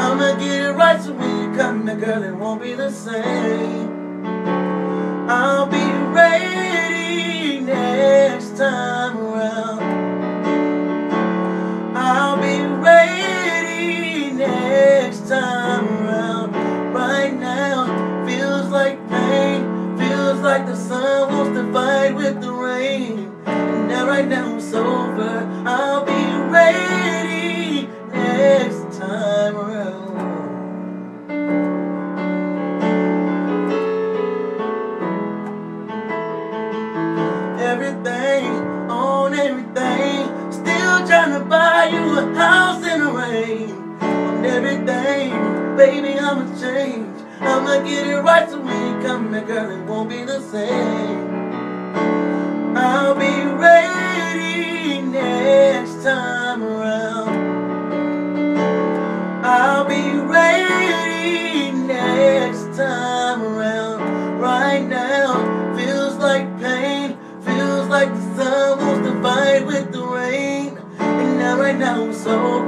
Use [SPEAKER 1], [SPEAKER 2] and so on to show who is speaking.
[SPEAKER 1] I'ma get it right so when you come back, girl, it won't be the same. I'll be ready next time around. I'll be ready next time around. Right now, feels like pain. Feels like the sun wants to fight with the rain. And now, right now, it's over. I'll be ready baby, I'ma change. I'ma get it right so when you come back, girl, it won't be the same. I'll be ready next time around. I'll be ready next time around. Right now, feels like pain. Feels like the sun wants to fight with the rain. And now, right now, it's over.